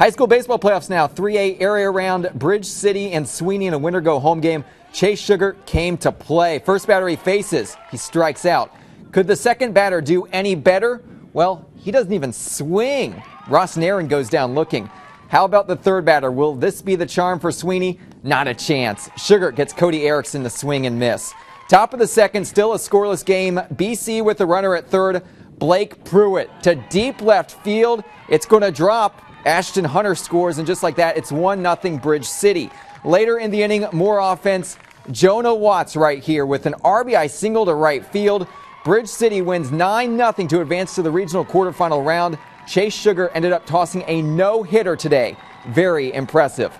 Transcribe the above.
High school baseball playoffs now. 3A area round. Bridge City and Sweeny in a winter go home game. Chase Sugar came to play. First batter he faces. He strikes out. Could the second batter do any better? Well, he doesn't even swing. Ross Nairn goes down looking. How about the third batter? Will this be the charm for Sweeny? Not a chance. Sugar gets Cody Erickson to swing and miss. Top of the second, still a scoreless game. BC with the runner at third. Blake Pruitt to deep left field. It's going to drop. Ashton Hunter scores, and just like that, it's 1 0 Bridge City. Later in the inning, more offense. Jonah Watts right here with an RBI single to right field. Bridge City wins 9 0 to advance to the regional quarterfinal round. Chase Sugar ended up tossing a no hitter today. Very impressive.